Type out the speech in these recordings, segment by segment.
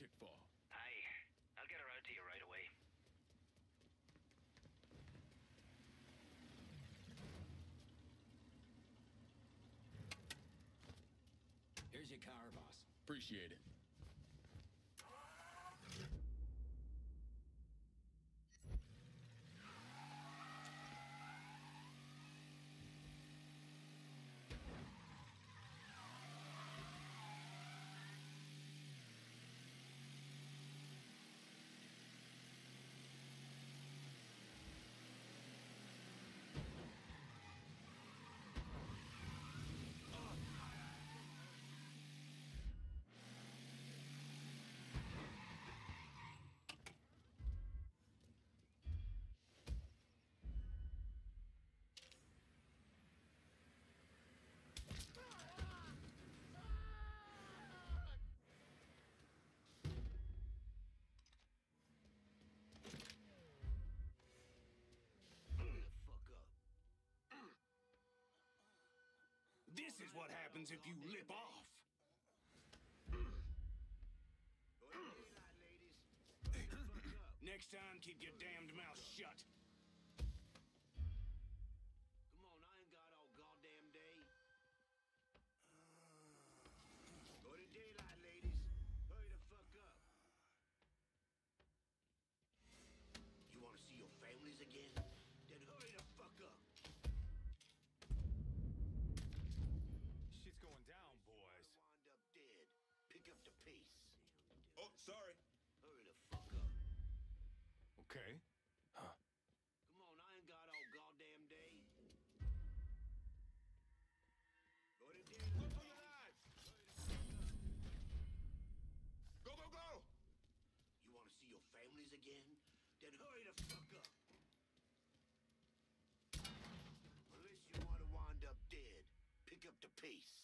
Tickfaw. Aye. I'll get her out to you right away. Here's your car, boss. Appreciate it. Hurry the fuck up. This is what happens if you lip off. Next time, keep your damned mouth shut. Sorry. Hurry the fuck up. Okay. Come on, I ain't got all goddamn day. Go to daylight. Look for your lives. Go, go, go! You want to see your families again? Then hurry the fuck up. Unless you want to wind up dead, pick up the pace.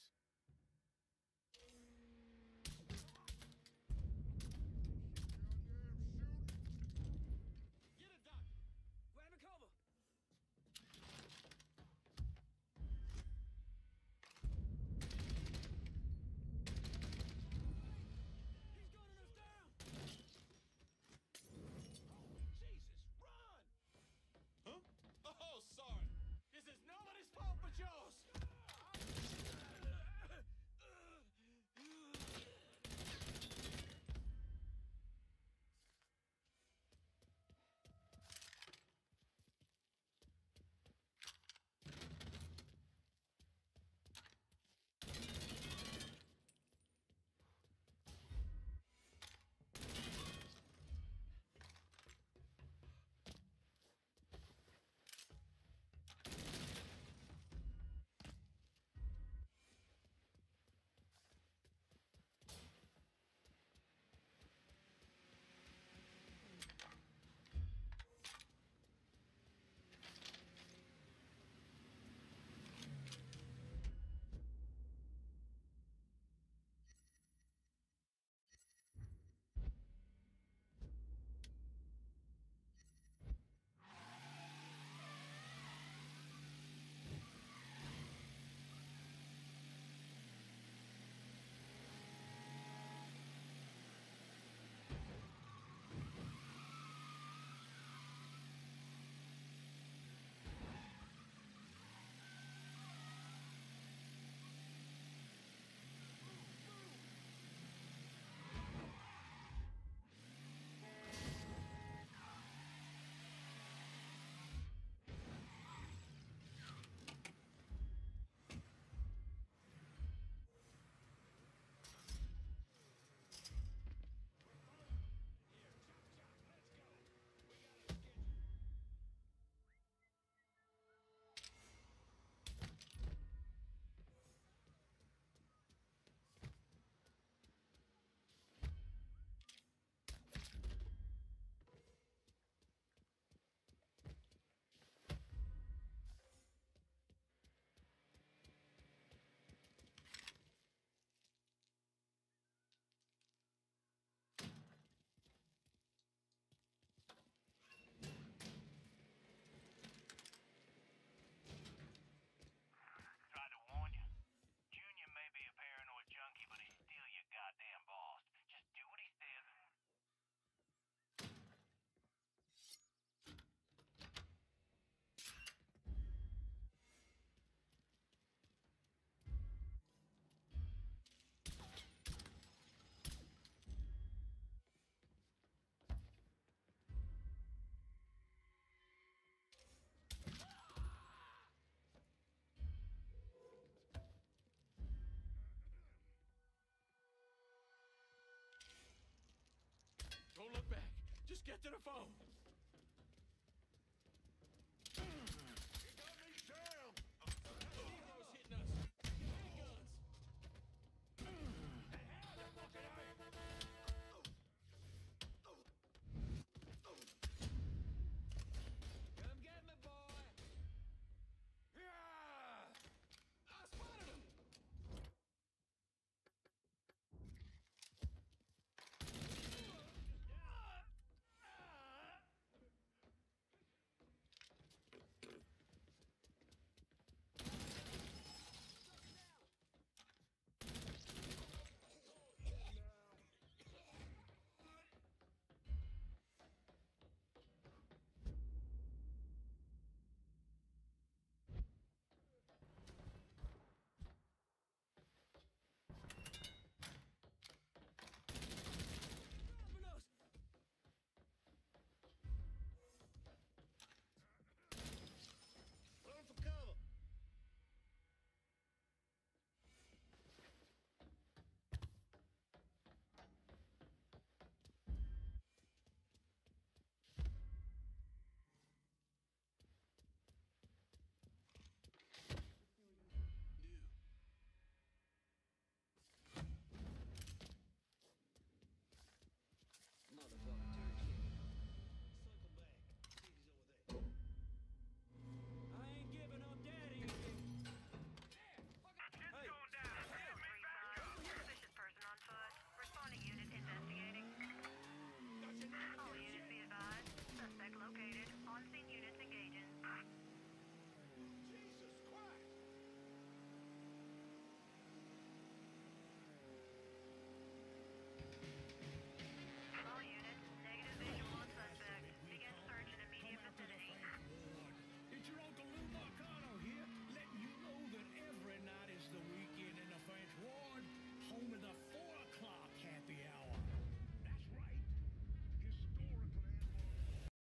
Just get to the phone.